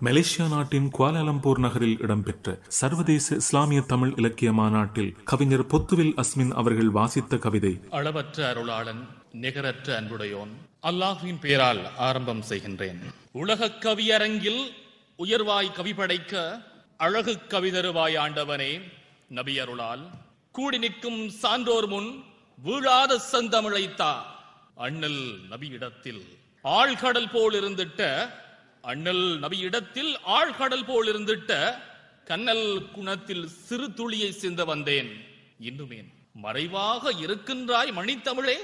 Malaysia நாட்டின் குவாலாலம்பூர் நகரில் இடம்பெற்ற சர்வதேச இஸ்லாமிய தமிழ் இலக்கிய மாநாட்டில் கவிஞர் பொத்துவில் அஸ்மின் அவர்கள் வாசித்த கவிதை அளவற்ற அருளாளன் நிகரற்ற அன்புடையோன் அல்லாஹுவின் பெயரால் ஆரம்பம் செய்கின்றேன். உலக கவியரங்கில் உயர்வாய் கவி படைக்க அழகு கவிதருவாய் ஆண்டவனே நபி அருளால் கூடி நிற்கும் சான்றோர் முன் வீழாத செந்தமிழைத்தா அண்ணல் நபியிடத்தில் ஆழ்கடல் போல் இருந்திட்ட அண்ணல் நபியிடத்தில் ஆழ்கடல் போல் இருந்திட்ட கண்ணல் குணத்தில் சிறு துளியை சிந்த வந்தேன். இன்னுமேன் மறைவாக இருக்கின்றாய் மணித்தமிழே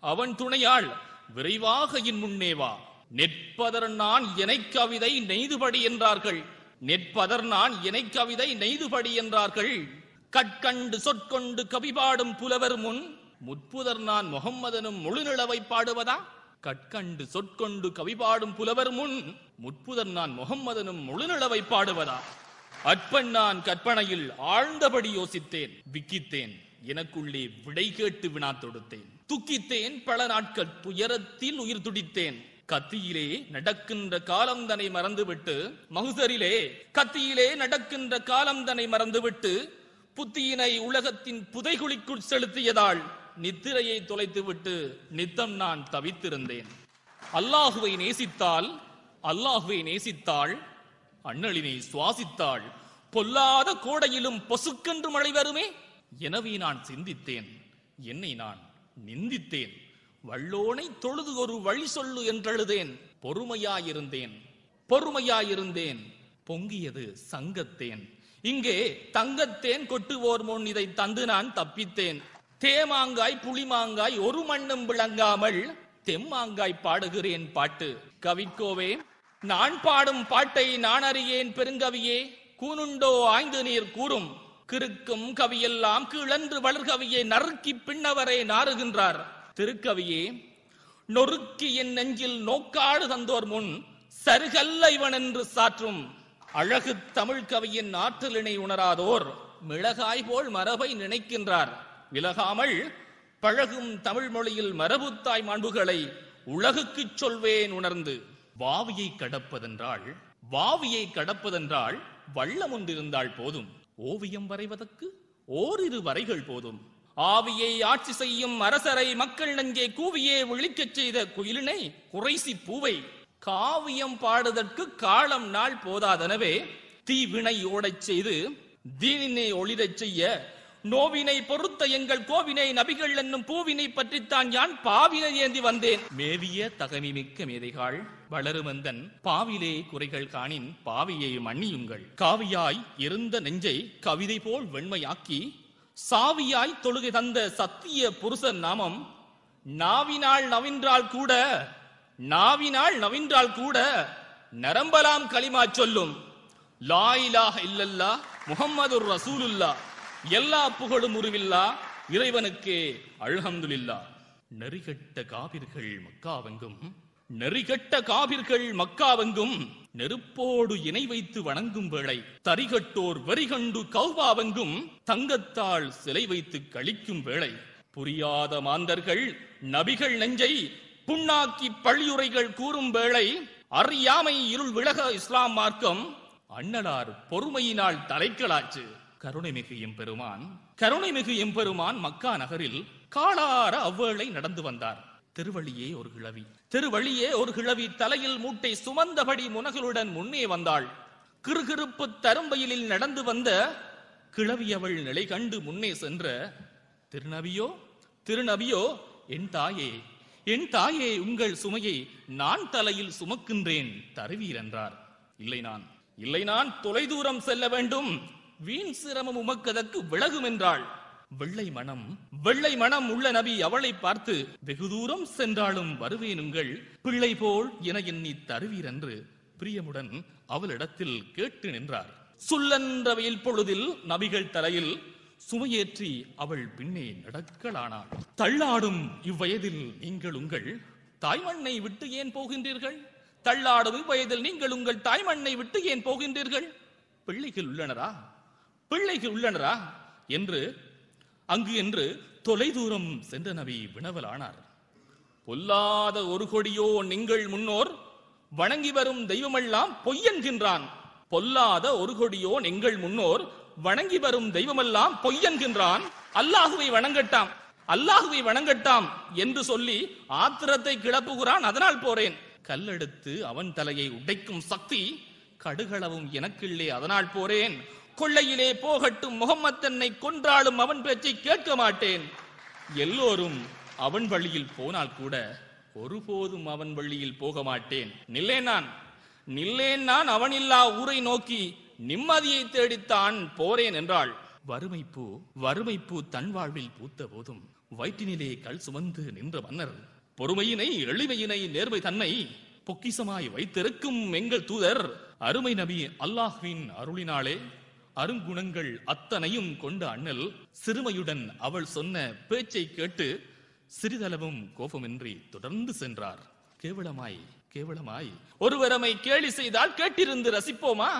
அவன் துணையாள் விரைவாக இன்முன்னே வா. நெற்பதர் நான் எனை கவிதை நெய்துபடி என்றார்கள். நெற்பதர் நான் எனை கவிதை நெய்துபடி என்றார்கள். கட்கண்டு சொற்கொண்டு கவிபாடும் புலவர் முன் முற்புதர் நான் முகம்மதனும் முழுநிலவை பாடுவதா? கட்கண்டு சொற்கொண்டு கவிபாடும் புலவர் முன் முற்புதன் நான் முகம்மதனும் முழுநிலவை பாடுவதா? அற்பன் நான் கற்பனையில் ஆழ்ந்தபடி யோசித்தேன் விக்கித்தேன் எனக்குள்ளே விடை கேட்டு வினா தொடுத்தேன். துக்கித்தேன் பல நாட்கள் துயரத்தில் உயிர் துடித்தேன். கத்தியிலே நடக்கின்ற காலம் தன்னை மறந்துவிட்டு மகுசரிலே கத்தியிலே நடக்கின்ற காலம் தன்னை மறந்துவிட்டு புத்தியினை உலகத்தின் புதைகுழிக்குள் செலுத்தியதால் நித்திரையை தொலைத்துவிட்டு நித்தம் நான் தவித்திருந்தேன். அல்லாஹுவை நேசித்தால் அல்லாஹுவை நேசித்தாள் அண்ணலினை சுவாசித்தாள். பொல்லாத கோடையிலும் பொசுக்கென்று மழை வருமே? எனவே நான் சிந்தித்தேன் என்னை நான் நிந்தித்தேன். வள்ளோனை தொழுது ஒரு வழி சொல்லு என்றெழுதேன் பொறுமையாயிருந்தேன் பொறுமையாயிருந்தேன். பொங்கியது சங்கத்தேன். இங்கே தங்கத்தேன் கொட்டுவோர் முன் இதை தந்து நான் தப்பித்தேன். தேமாங்காய் புளிமாங்காய் ஒரு மண்ணும் விளங்காமல் தெம்மாங்காய் பாடுகிறேன் பாட்டு. கவிக்கோவே நான் பாடும் பாட்டை நான் அறியேன் பெருங்கவியே கூனுண்டோ ஆய்ந்து நீர் கூறும். கிறுக்கும் கவியெல்லாம் கிழன்று வளர்கவியை நறுக்கி பின்னவரை நாறுகின்றார். திருக்கவியே நொறுக்கி என் நெஞ்சில் நோக்காடு தந்தோர் முன் சருகல்ல இவன் என்று சாற்றும். அழகு தமிழ் கவியின் ஆற்றலினை உணராதோர் மிளகாய் போல் மரபை நினைக்கின்றார். விலகாமல் பழகும் தமிழ் மொழியில் மரபுத்தாய் மாண்புகளை உலகுக்குச் சொல்வேன் உணர்ந்து வாவியை கடப்பதென்றால் வாவியை கடப்பதென்றால் வள்ளம் ஒன்றிருந்தால் போதும். ஓவியம் வரைவதற்கு ஓரிரு வரைகள் போதும். ஆவியை ஆட்சி செய்யும் அரசரை மக்கள் நஞ்சே கூவியே விழிக்கச் செய்த குயிலினை குறைசி பூவை காவியம் பாடுதற்கு காலம் நாள் போதாதனவே தீவினை ஓடச் செய்து தீனினை ஒளிரச் செய்ய நோவினை பொறுத்த எங்கள் கோவினை நபிகள் என்னும் பூவினை பற்றித்தான் யான் பாவினை ஏந்தி வந்தேன். மேவிய தகமி மிக்க மேதைகள் வளருமந்தன் பாவிலே குறைகள் காணின் பாவியை மன்னியுங்கள். காவியாய் இருந்த நெஞ்சை கவிதை போல் வெண்மையாக்கி சாவியாய் தொழுகை தந்த சத்திய புருஷன் நாமம் நாவினால் நவின்றால் கூட நாவினால் நவின்றால் கூட நரம்பலாம் களிமா சொல்லும் லா இலாஹ இல்லல்லா முகம்மது ரசூலுல்லா. எல்லா புகழும் உருவில்லா இறைவனுக்கே அல்ஹம்துலில்லா. நெறிகட்ட காவிர்கள் மக்காவெங்கும் நெறிகட்ட காவிர்கள் மக்காவெங்கும் நெருப்போடு இணை வைத்து வணங்கும் வேளை தரிகட்டோர் வெறிகண்டு கௌபாவெங்கும் தங்கத்தால் சிலை வைத்து கழிக்கும் வேளை புரியாத மாந்தர்கள் நபிகள் நெஞ்சை புண்ணாக்கி பழியுரைகள் கூறும் வேளை அறியாமை இருள் விலக இஸ்லாம் மார்க்கம் அண்ணலார் பொறுமையினால் தலைக்களாச்சு கருணைமிகு எம்பெருமான் கருணைமிகு எம்பெருமான் மக்கா நகரில் காளார அவ்வேளை நடந்து வந்தார். திருவழியே ஒரு கிழவி. திருவழியே ஒரு கிழவி தலையில் மூட்டை சுமந்தபடி முனகளுடன் முன்னே வந்தாள். கிருகிருப்பு தரும்பயிலில் நடந்து வந்த கிழவி அவள் நிலை கண்டு முன்னே சென்ற திருநபியோ திருநபியோ என் தாயே என் தாயே உங்கள் சுமையை நான் தலையில் சுமக்கின்றேன் தருவீர் என்றார். இல்லை நான் இல்லை நான் தொலைதூரம் செல்ல வேண்டும் வீண் சிரமம் உமக்கதற்கு விலகும் என்றாள் வெள்ளை மனம் வெள்ளை மனம் உள்ள நபி அவளை பார்த்து வெகு தூரம் சென்றாலும் வருவேனுங்கள் பிள்ளை போல் என எண்ணி தருவீர் என்று பிரியமுடன் அவளிடத்தில் கேட்டு நின்றார். சுல்லன்ற வெயில் பொழுதில் நபிகள் தலையில் சுமையேற்றி அவள் பின்னே நடக்கலானாள். தள்ளாடும் இவ்வயதில் நீங்கள் உங்கள் தாய்மண்ணை விட்டு ஏன் போகின்றீர்கள்? தள்ளாடும் இவ்வயதில் நீங்கள் உங்கள் தாய்மண்ணை விட்டு ஏன் போகின்றீர்கள்? பிள்ளைகள் உள்ளனரா? பிள்ளைகள் உள்ளனரா? என்று அங்கு என்று தொலைதூரம் சென்ற நபி வினவலானார். பொல்லாத ஒரு கொடியோ நீங்கள் முன்னோர் வணங்கி வரும் தெய்வமெல்லாம் பொய்யென்கின்றான். பொல்லாத ஒரு கொடியோ எங்கள் முன்னோர் வணங்கி வரும் தெய்வமெல்லாம் பொய்யென்கின்றான். அல்லாஹுவை வணங்கட்டாம் அல்லாஹுவை வணங்கட்டாம் என்று சொல்லி ஆத்திரத்தை கிளப்புகிறான். அதனால் போறேன். கல்லெடுத்து அவன் தலையை உடைக்கும் சக்தி கடுகளவும் எனக்கில்லே. அதனால் போறேன். கொள்ளையிலே போகட்டும். முகம்மத் தன்னை கொன்றாலும் அவன் பேச்சை கேட்க மாட்டேன். எல்லோரும் அவன் வழியில் போனால் கூட ஒருபோதும் அவன் வழியில் போக மாட்டேன். நில்லேன் நான். நில்லேன் நான் அவனில்லா ஊரை நோக்கி நிம்மதியை தேடித்தான் போறேன் என்றாள். வறுமை பூ வறுமை பூ தன் வாழ்வில் பூத்த போதும் வயிற்றினிலே கல் சுமந்து நின்ற மன்னர் பொறுமையினை எளிமையினை நேர்மை தன்னை பொக்கிசமாய் வைத்திருக்கும் எங்கள் தூதர் அருமை நபி அல்லாஹ்வின் அருளினாலே அருங்குணங்கள் அத்தனையும் கொண்ட அண்ணல் சிறுமையுடன் அவள் சொன்ன பேச்சை கேட்டு சிறிதளவும் கோபமின்றி தொடர்ந்து சென்றார். கேவலமாய் கேவலமாய் ஒருவரமை கேலி செய்தால் கேட்டிருந்து ரசிப்போமா?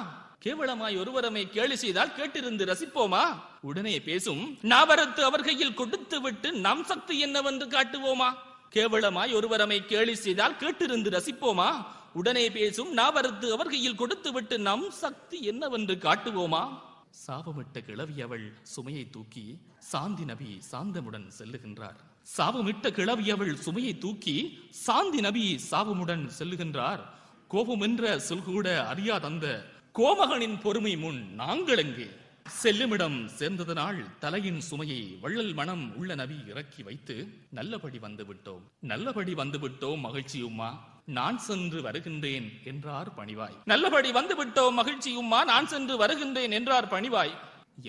கேவலமாய் ஒருவரமை கேலி செய்தால் கேட்டிருந்து ரசிப்போமா? உடனே பேசும் நாவரத்து அவர் கையில் கொடுத்து விட்டு நம் சக்தி என்னவென்று காட்டுவோமா? கேவலமாய் ஒருவரமை கேலி செய்தால் கேட்டிருந்து ரசிப்போமா? உடனே பேசும் நாவரத்து அவர் கையில் கொடுத்து விட்டு நம் சக்தி என்னவென்று காட்டுவோமா? சாபமிட்ட கிழவி அவள் சுமையை தூக்கி சாந்தி நபி சாந்தமுடன் செல்லுகின்றார். சாபமிட்ட கிழவி அவள் சுமையை தூக்கி சாந்தி நபி சாபமுடன் செல்லுகின்றார். கோபம் என்ற சொல் கூட அறியாதந்த கோமகனின் பொறுமை முன் நாங்கள் எங்கே? செல்லுமிடம் சேர்ந்ததனால் தலையின் சுமையை வள்ளல் மனம் உள்ள நபி இறக்கி வைத்து நல்லபடி வந்து விட்டோம். நல்லபடி வந்து விட்டோம் மகிழ்ச்சியுமா நான் சென்று வருகின்றேன் என்றார் பணிவாய். நல்லபடி வந்து விட்டோம் மகிழ்ச்சியும்மா நான் சென்று வருகின்றேன் என்றார் பணிவாய்.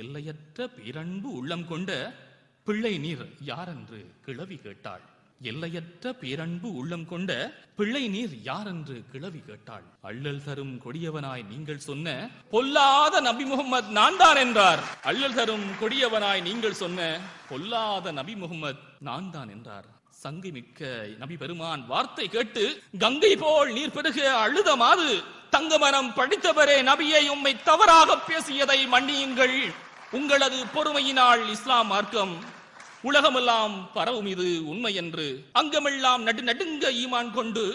எல்லையற்ற பேரன்பு உள்ளம் கொண்ட பிள்ளை நீர் யாரென்று கிளவி கேட்டாள். எல்லையற்ற பேரன்பு உள்ளம் கொண்ட பிள்ளை நீர் யாரென்று கிளவி கேட்டாள். அள்ளல் தரும் கொடியவனாய் நீங்கள் சொன்ன பொல்லாத நபி முகமது நான் தான் என்றார். அள்ளல் தரும் கொடியவனாய் நீங்கள் சொன்ன பொல்லாத நபி முகமது நான் தான் என்றார். சங்கை மிக்க நபி பெருமான் வார்த்தை கேட்டு கங்கை போல் நீர் பெருக அழுத மாது தங்கமரம் படித்தவரே நபியை உம்மை தவறாக பேசியதை மன்னியுங்கள். உங்களது பொறுமையினால் இஸ்லாம் மார்க்கம் உலகமெல்லாம் பரவும் இது உண்மை என்று அங்கமெல்லாம் நடு நடுங்க ஈமான் கொண்டு.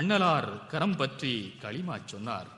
அண்ணலார் கரம் பற்றி களிமா சொன்னார்.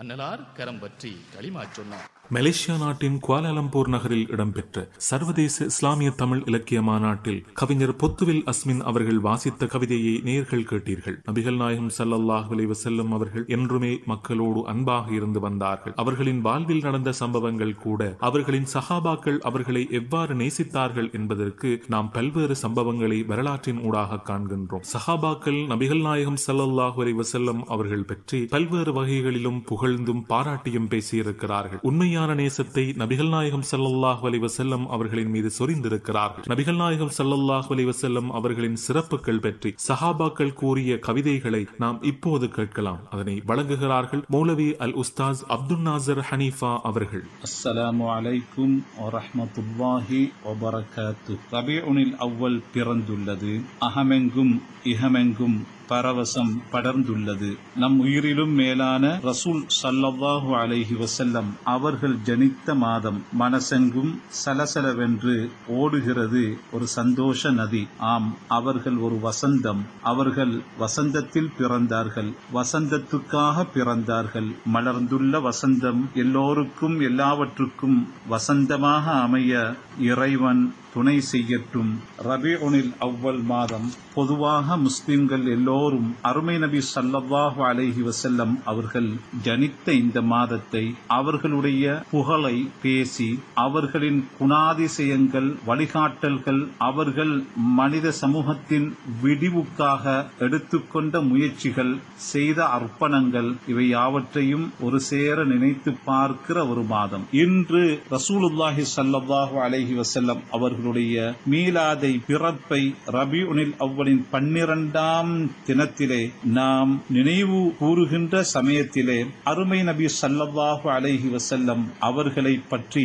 அண்ணலார் கரம் பற்றி களிமா சொன்னார். மலேசியா நாட்டின் குவாலாலம்பூர் நகரில் இடம்பெற்ற சர்வதேச இஸ்லாமிய தமிழ் இலக்கிய மாநாட்டில் கவிஞர் பொத்துவில் அஸ்மின் அவர்கள் வாசித்த கவிதையை நேர்கள் கேட்டீர்கள். நபிகள் நாயகம் சல்லல்லாஹ் அலைஹி அவர்கள் என்றுமே மக்களோடு அன்பாக இருந்து வந்தார்கள். அவர்களின் வாழ்வில் நடந்த சம்பவங்கள் கூட அவர்களின் சஹாபாக்கள் அவர்களை எவ்வாறு நேசித்தார்கள் என்பதற்கு நாம் பல்வேறு சம்பவங்களை வரலாற்றின் ஊடாக காண்கின்றோம். சஹாபாக்கள் நபிகள் நாயகம் சல்லல்லாஹ் அலைஹி அவர்கள் பற்றி பல்வேறு வகைகளிலும் புகழ்ந்தும் பாராட்டியும் பேசியிருக்கிறார்கள். உண்மையான நேசத்தை நபிகள் நாயகம் ஸல்லல்லாஹு அலைஹி வஸல்லம் அவர்களின் மீது சொரிந்திருக்கிறார்கள் நபிகள் நாயகம் ஸல்லல்லாஹு அலைஹி வஸல்லம் அவர்களின் சிறப்புகள் பற்றி சஹாபாக்கள் கூறிய கவிதைகளை நாம் இப்போது கேட்கலாம். அதனை வழங்குகிறார்கள் மௌலவி அல் உஸ்தாஸ் அப்துல் நாசர் ஹனீஃபா அவர்கள். அஸ்ஸலாமு அலைக்கும் வரஹ்மத்துல்லாஹி வபரகாத்து. ரபியுனில் அவ்வல் பிறந்துள்ளது. அகமெங்கும் இகமெங்கும் பரவசம் படர்ந்துள்ளது. நம் உயிரிலும் மேலான ரசூல் சல்லல்லாஹு அலைஹி வசல்லம் அவர்கள் ஜனித்த மாதம் மனசெங்கும் சலசலவென்று ஓடுகிறது ஒரு சந்தோஷ நதி. ஆம் அவர்கள் ஒரு வசந்தம். அவர்கள் வசந்தத்தில் பிறந்தார்கள். வசந்தத்துக்காக பிறந்தார்கள். மலர்ந்துள்ள வசந்தம் எல்லோருக்கும் எல்லாவற்றுக்கும் வசந்தமாக அமைய இறைவன் துணை செய்யட்டும். ரபிஉனில் அவ்வல் மாதம் பொதுவாக முஸ்லிம்கள் எல்லோரும் அருமை நபி சல்லல்லாஹு அலைஹி வசல்லம் அவர்கள் ஜனித்த இந்த மாதத்தை அவர்களுடைய புகழை பேசி அவர்களின் குணாதிசயங்கள் வழிகாட்டல்கள் அவர்கள் மனித சமூகத்தின் விடிவுக்காக எடுத்துக்கொண்ட முயற்சிகள் செய்த அர்ப்பணங்கள் இவை யாவற்றையும் ஒரு சேர நினைத்து பார்க்கிற ஒரு மாதம். இன்று ரசூலுல்லாஹி சல்லல்லாஹு அலைஹி வசல்லம் அவர்கள் அவர்களுடைய மீலாதை பிறப்பை ரபியுனில் அவ்வளின் பன்னிரண்டாம் தினத்திலே நாம் நினைவு கூறுகின்ற சமயத்திலே அருமை நபி சல்லல்லாஹு அலைஹி வசல்லம் அவர்களை பற்றி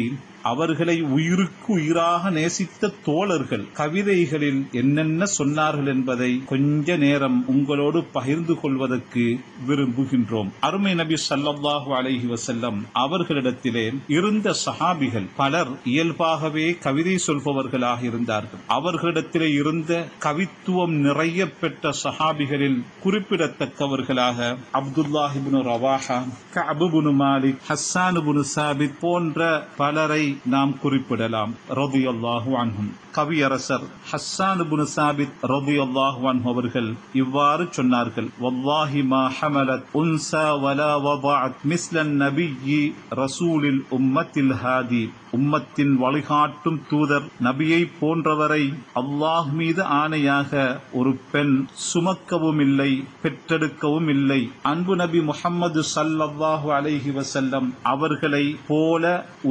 அவர்களை உயிருக்கு உயிராக நேசித்த தோழர்கள் கவிதைகளில் என்னென்ன சொன்னார்கள் என்பதை கொஞ்ச நேரம் உங்களோடு பகிர்ந்து கொள்வதற்கு விரும்புகின்றோம். அருமை நபி சல்லாஹு அலஹி வசல்லம் அவர்களிடத்திலே இருந்த சஹாபிகள் பலர் இயல்பாகவே கவிதை சொல்பவர்களாக இருந்தார்கள். அவர்களிடத்திலே இருந்த கவித்துவம் நிறைய பெற்ற சஹாபிகளில் குறிப்பிடத்தக்கவர்களாக அப்துல்லாஹிபுனு ரவாஹா கஅபுபுனு மாலிக் ஹஸ்ஸானுபுனு சாபித் போன்ற பலரை நாம் குறிப்பிடலாம் ரதியல்லாஹு அன்ஹும் கவியரசர் ஹஸ்ஸானுபுனு சாபித் ரதியல்லாஹு அன்ஹு அவர்கள் இவ்வாறு சொன்னார்கள் வல்லாஹி மா ஹமலத் உன்சா வலா வதஅத் மிஸ்லன் நபியி ரசூலில் உம்மத்தில் ஹாதி உம்மத்தின் வழிகாட்டும் தூதர் நபியை போன்றவரை அல்லாஹ் மீது ஆணையாக ஒரு பெண் சுமக்கவும் இல்லை பெற்றெடுக்கவும் இல்லை அன்பு நபி முஹம்மது சல்லாஹு அலைஹி வசல்லம் அவர்களை போல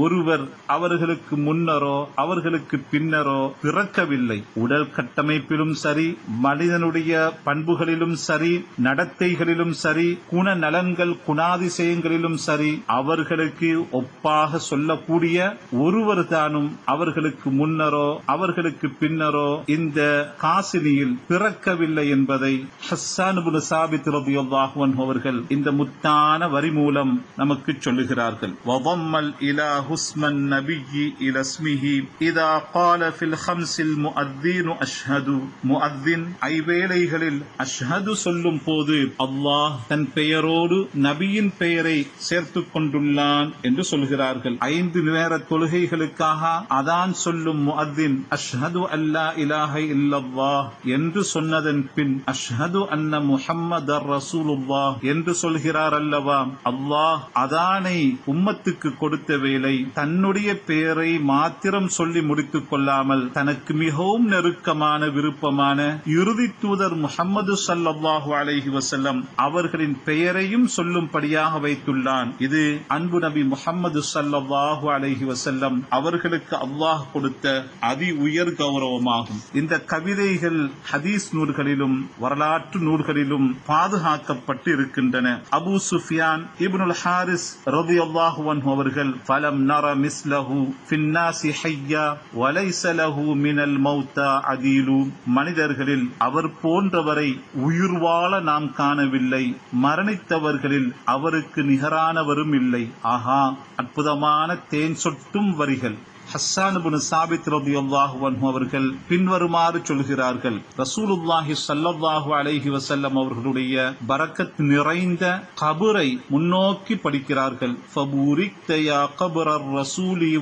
ஒருவர் அவர்களுக்கு முன்னரோ அவர்களுக்கு பின்னரோ பிறக்கவில்லை. உடல் கட்டமைப்பிலும் சரி மனிதனுடைய பண்புகளிலும் சரி நடத்தைகளிலும் சரி குணநலன்கள் குணாதிசயங்களிலும் சரி அவர்களுக்கு ஒப்பாக சொல்லக்கூடிய ஒருவர் தானும் அவர்களுக்கு முன்னரோ அவர்களுக்கு பின்னரோ இந்த காசினியில் பிறக்கவில்லை என்பதை ஹஸ்ஸான் சாபித் ரலியல்லாஹு அவர்கள் இந்த முத்தான வரி மூலம் நமக்கு சொல்லுகிறார்கள். வதம்மல் இலா ஹுஸ்மன் நபியி இல ஸ்மிஹி இதா قال في الخمس المؤذن அஷ்ஹது முஅத்தின் ஐவேளைகளில் அஷ்ஹது சொல்லும் போது அல்லாஹ் தன் பெயரோடு நபியின் பெயரை சேர்த்துக் கொண்டுள்ளான் என்று சொல்கிறார்கள் ஐந்து நேர தொழுகைகளுக்காக அதான் சொல்லும் முஅத்தின் அஷ்ஹது அல்லா இலாஹ இல்லல்லாஹ் என்று சொன்னதன் பின் அஷ்ஹது அன்ன முஹம்மதர் ரசூலுல்லாஹ் என்று சொல்கிறார் அல்லவா அல்லாஹ் அதானை உம்மத்துக்கு கொடுத்த வேளை தன்னுடைய பெயரை மாத்திரம் சொல்லி முடித்துக் கொள்ளாமல் தனக்கு மிகவும் நெருக்கமான விருப்பமான இறுதி தூதர் முகமது சல்லாஹு அலஹி வசல்லம் அவர்களின் பெயரையும் சொல்லும்படியாக வைத்துள்ளான். இது அன்பு நபி முகமது சல்லாஹு அலஹி வசல்லம் அவர்களுக்கு அல்லாஹ் கொடுத்த அதி உயர் கௌரவமாகும். இந்த கவிதைகள் ஹதீஸ் நூல்களிலும் வரலாற்று நூல்களிலும் பாதுகாக்கப்பட்டு இருக்கின்றன. அபு சுஃபியான் இப்னுல் ஹாரிஸ் ரலியல்லாஹு அன்ஹு அவர்கள் பலம் நர மிஸ்ல மிஸ்லஹு ஃபின்னாசி ஹய்யா வலைஸ லஹு மினல் மௌத்தா அதீலு மனிதர்களில் அவர் போன்றவரை உயிர் வாழ நாம் காணவில்லை. மரணித்தவர்களில் அவருக்கு நிகரானவரும் இல்லை. ஆஹா அற்புதமான தேன் சொட்டும் வரிகள். ஹஸ்ஸான் சாபித் ரலியல்லாஹு அவர்கள் பின்வருமாறு சொல்கிறார்கள். ரசூலுல்லாஹி ஸல்லல்லாஹு அலைஹி வசல்லம் அவர்களுடைய பரக்கத் நிறைந்த கபரை முன்னோக்கி படிக்கிறார்கள். ஃபபூரிக்த யா ரசூலி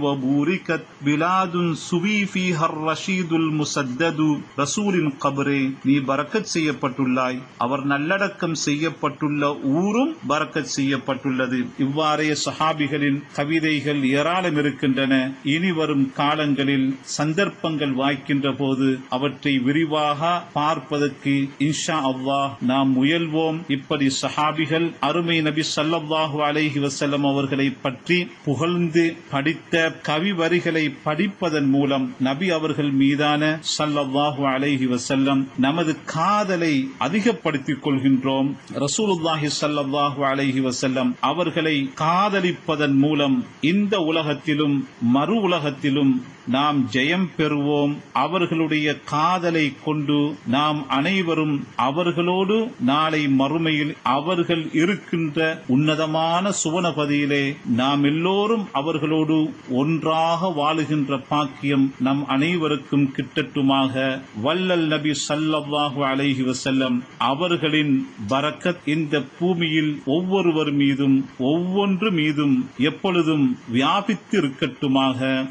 பிலாதுன் சுவி ஃபீஹர் ரஷீதுல் முசத்தது. ரசூலின் கபரே நீ பரக்கத் செய்யப்பட்டுள்ளாய். அவர் நல்லடக்கம் செய்யப்பட்டுள்ள ஊரும் பரக்கத் செய்யப்பட்டுள்ளது. இவ்வாறே சஹாபிகளின் கவிதைகள் ஏராளம் இருக்கின்றன. இனி வரும் காலங்களில் சந்தர்ப்பங்கள் வாய்க்கின்ற போது அவற்றை விரிவாக பார்ப்பதற்கு இன்ஷா அல்லாஹ் நாம் முயல்வோம். இப்படி சஹாபிகள் அருமை நபி ஸல்லல்லாஹு அலைஹி வசல்லம் அவர்களை பற்றி புகழ்ந்து படித்த கவி வரிகளை படிப்பதன் மூலம் நபி அவர்கள் மீதான ஸல்லல்லாஹு அலைஹி வசல்லம் நமது காதலை அதிகப்படுத்திக் கொள்கின்றோம். ரசூலுல்லாஹி சல்லாஹு அலைஹி வசல்லம் அவர்களை காதலிப்பதன் மூலம் இந்த உலகத்திலும் மறு உலகத்திலும் நாம் ஜெயம் பெறுவோம். அவர்களுடைய காதலை கொண்டு நாம் அனைவரும் அவர்களோடு நாளை மறுமையில் அவர்கள் இருக்கின்ற உன்னதமான சுவனபதியிலே நாம் எல்லோரும் அவர்களோடு ஒன்றாக வாழுகின்ற பாக்கியம் நம் அனைவருக்கும் கிட்டட்டுமாக. வல்லல் நபி ஸல்லல்லாஹு அலைஹி வசல்லம் அவர்களின் பரக்கத் இந்த பூமியில் ஒவ்வொருவர் மீதும் ஒவ்வொன்று மீதும் எப்பொழுதும் வியாபித்து இருக்கட்டுமாக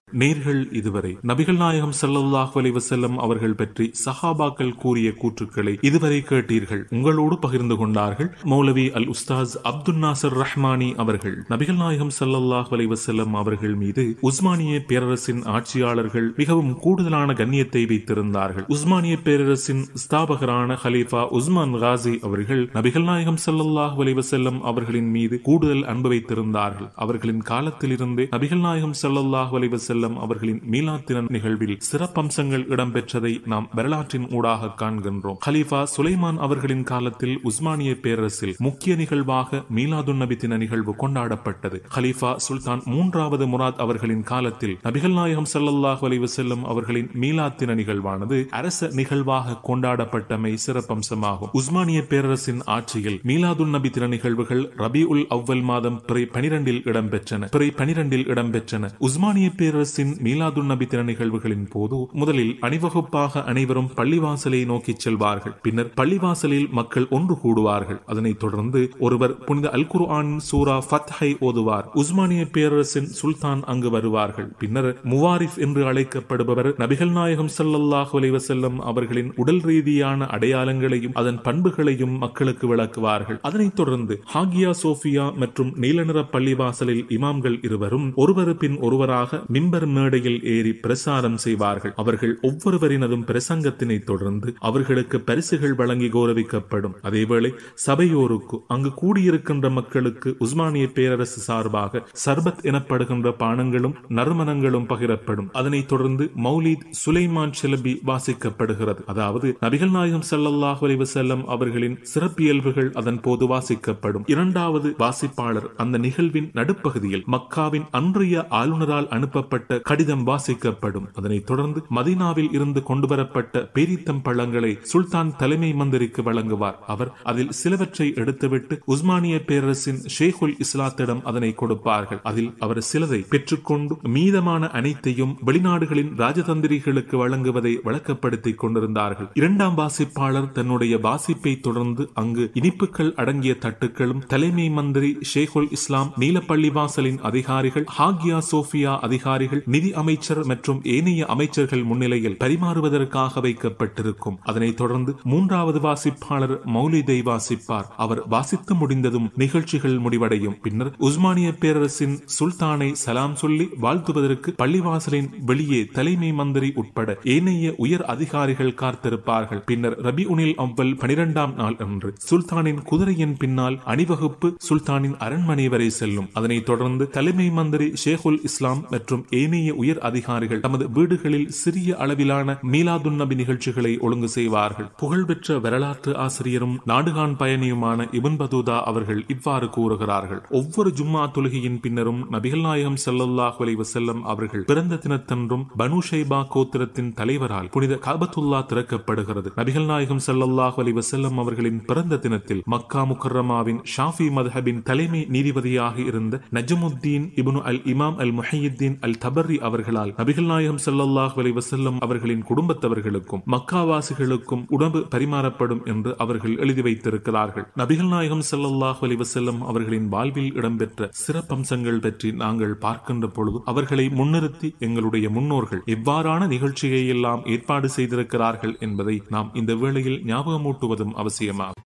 நேர்கள் இதுவரை நபிகள் நாயகம் செல்லல்லாஹ் அலைஹி வஸல்லம் அவர்கள் பற்றி சஹாபாக்கள் கூறிய கூற்றுக்களை இதுவரை கேட்டீர்கள். உங்களோடு பகிர்ந்து கொண்டார்கள் மௌலவி அல் உஸ்தாஸ் அப்துல் நாசர் ரஹ்மானி அவர்கள். நபிகள் நாயகம் செல்லல்லாஹ் அலைஹி வஸல்லம் அவர்கள் மீது உஸ்மானிய பேரரசின் ஆட்சியாளர்கள் மிகவும் கூடுதலான கண்ணியத்தை வைத்திருந்தார்கள். உஸ்மானிய பேரரசின் ஸ்தாபகரான ஹலீஃபா உஸ்மான் காசி அவர்கள் நபிகள் நாயகம் செல்லல்லாஹ் அலைஹி வஸல்லம் அவர்களின் மீது கூடுதல் அன்பு வைத்திருந்தார்கள். அவர்களின் காலத்திலிருந்து நபிகள் நாயகம் ஸல்லல்லாஹு அலைஹி வஸல்லம் அவர்களின் மீலாத்தின நிகழ்வில் சிறப்பம்சங்கள் இடம்பெற்றதை நாம் வரலாற்றின் ஊடாக காண்கின்றோம். ஹலீஃபா சுலைமான் அவர்களின் காலத்தில் உஸ்மானிய பேரரசில் முக்கிய நிகழ்வாக மீலாதுன்னபி தின நிகழ்வு கொண்டாடப்பட்டது. ஹலீஃபா சுல்தான் மூன்றாவது முராத் அவர்களின் காலத்தில் நபிகள் நாயகம் ஸல்லல்லாஹு அலைஹி செல்லும் அவர்களின் மீலாத்தின நிகழ்வானது அரச நிகழ்வாக கொண்டாடப்பட்டமை சிறப்பம்சமாகும். உஸ்மானிய பேரரசின் ஆட்சியில் மீலாதுன்னபி தின நிகழ்வுகள் ரபி உல் அவ்வல் மாதம் பிறை பனிரெண்டில் இடம்பெற்றன. பிறை பனிரெண்டில் இடம்பெற்றன. உஸ்மானிய பேரரசின் மீலாதுன் நபி தின நிகழ்வுகளின் போது முதலில் அணிவகுப்பாக அனைவரும் பள்ளிவாசலை நோக்கி செல்வார்கள். பின்னர் பள்ளிவாசலில் மக்கள் ஒன்று கூடுவார்கள். அதனைத் தொடர்ந்து ஒருவர் புனித அல் குர்ஆன் சூரா ஃபத்ஹை ஓதுவார். உஸ்மானிய பேரரசின் சுல்தான் அங்கு வருவார்கள். பின்னர் முவாரிஃப் என்று அழைக்கப்படுபவர் நபிகள் நாயகம் ஸல்லல்லாஹு அலைஹி அவர்களின் உடல் ரீதியான அடையாளங்களையும் அதன் பண்புகளையும் மக்களுக்கு விளக்குவார்கள். அதனைத் தொடர்ந்து ஹாகியா சோஃபியா மற்றும் நீல நிற பள்ளிவாசலில் இமாம்கள் இருவரும் ஒருவர் பின் ஒருவராக மிம்பர் மேடையில் ஏறி பிரசாரம் செய்வார்கள். அவர்கள் ஒவ்வொருவரினதும் பிரசங்கத்தினை தொடர்ந்து அவர்களுக்கு பரிசுகள் வழங்கி கௌரவிக்கப்படும். அதேவேளை சபையோருக்கு அங்கு கூடியிருக்கின்ற மக்களுக்கு உஸ்மானிய பேரரசு சார்பாக சர்பத் எனப்படுகின்ற பானங்களும் நறுமணங்களும் பகிரப்படும். அதனைத் தொடர்ந்து மௌலீத் சுலைமான் செலபி வாசிக்கப்படுகிறது. அதாவது நபிகள் நாயகம் ஸல்லல்லாஹு அலைஹி அவர்களின் சிறப்பியல்புகள் அதன் போது வாசிக்கப்படும். இரண்டாவது வாசிப்பாளர் அந்த நிகழ்வின் நடுப்பகுதியில் மக்காவின் அன்றைய ஆளுநரால் அனுப்பப்பட்ட கடிதம் வாசிக்கப்படும். அதனைத் தொடர்ந்து மதீனாவில் இருந்து கொண்டுவரப்பட்ட பேரித்தம் பழங்களை சுல்தான் தலைமை மந்திரிக்கு வழங்குவார். அவர் அதில் சிலவற்றை எடுத்துவிட்டு உஸ்மானிய பேரரசின் ஷேகுல் இஸ்லாத்திடம் அதனை கொடுப்பார்கள். அதில் அவர் சிலதை பெற்றுக்கொண்டு மீதமான அனைத்தையும் வெளிநாடுகளின் ராஜதந்திரிகளுக்கு வழங்குவதை வழக்கப்படுத்திக் கொண்டிருந்தார்கள். இரண்டாம் வாசிப்பாளர் தன்னுடைய வாசிப்பை தொடர்ந்து அங்கு இனிப்புகள் அடங்கிய தட்டுக்களும் தலைமை மந்திரி ஷேகுல் இஸ்லாம் நீலப்பள்ளி வாசலின் அதிகாரிகள் ஹாகியா சோஃபியா அதிகாரிகள் நிதி அமைச்சர் மற்றும் ஏனைய அமைச்சர்கள் முன்னிலையில் பரிமாறுவதற்காக வைக்கப்பட்டிருக்கும். அதனைத் தொடர்ந்து மூன்றாவது வாசிப்பாளர் மௌலிதை வாசிப்பார். அவர் வாசித்து முடிந்ததும் நிகழ்ச்சிகள் முடிவடையும். பின்னர் உஸ்மானிய பேரரசின் சுல்தானை சலாம் சொல்லி வாழ்த்துவதற்கு பள்ளிவாசலின் வெளியே தலைமை மந்திரி உட்பட ஏனைய உயர் அதிகாரிகள் காத்திருப்பார்கள். பின்னர் ரபி உனில் அவ்வல் பனிரெண்டாம் நாள் அன்று சுல்தானின் குதிரையின் பின்னால் அணிவகுப்பு சுல்தானின் அரண்மனை வரை செல்லும். அதனைத் தொடர்ந்து தலைமை மந்திரி ஷேகுல் இஸ்லாம் மற்றும் ஏ ஏனைய உயர் அதிகாரிகள் தமது வீடுகளில் சிறிய அளவிலான மீலாதுன்னபி நிகழ்ச்சிகளை ஒழுங்கு செய்வார்கள். புகழ்பெற்ற வரலாற்று ஆசிரியரும் நாடுகான் பயணியுமான இபன் பதூதா அவர்கள் இவ்வாறு கூறுகிறார்கள். ஒவ்வொரு ஜும்மா தொழுகையின் பின்னரும் நபிகள் நாயகம் செல்லல்லாஹ் அலைஹி செல்லம் அவர்கள் பிறந்த தினத்தன்றும் பனு ஷைபா கோத்திரத்தின் தலைவரால் புனித காபத்துல்லா திறக்கப்படுகிறது. நபிகள் நாயகம் செல்லல்லாஹ் அலைஹி செல்லம் அவர்களின் பிறந்த தினத்தில் மக்கா முக்கர்ரமாவின் ஷாஃபி மதஹபின் தலைமை நீதிபதியாக இருந்த நஜமுத்தீன் இபனு அல் இமாம் அல் முஹையுத்தீன் அல் தபர்ரி அவர்களால் நபிகள் நாயகம் செல்லல்லாஹ் அலைஹி அவர்களின் குடும்பத்தவர்களுக்கும் மக்காவாசிகளுக்கும் உணவு பரிமாறப்படும் என்று அவர்கள் எழுதி வைத்திருக்கிறார்கள். நபிகள் நாயகம் செல்லல்லாஹ் அலைஹி வஸல்லம் அவர்களின் வாழ்வில் இடம்பெற்ற சிறப்பம்சங்கள் பற்றி நாங்கள் பார்க்கின்ற பொழுது அவர்களை முன்னிறுத்தி எங்களுடைய முன்னோர்கள் எவ்வாறான நிகழ்ச்சியை எல்லாம் ஏற்பாடு செய்திருக்கிறார்கள் என்பதை நாம் இந்த வேளையில் ஞாபகமூட்டுவதும் அவசியமாகும்.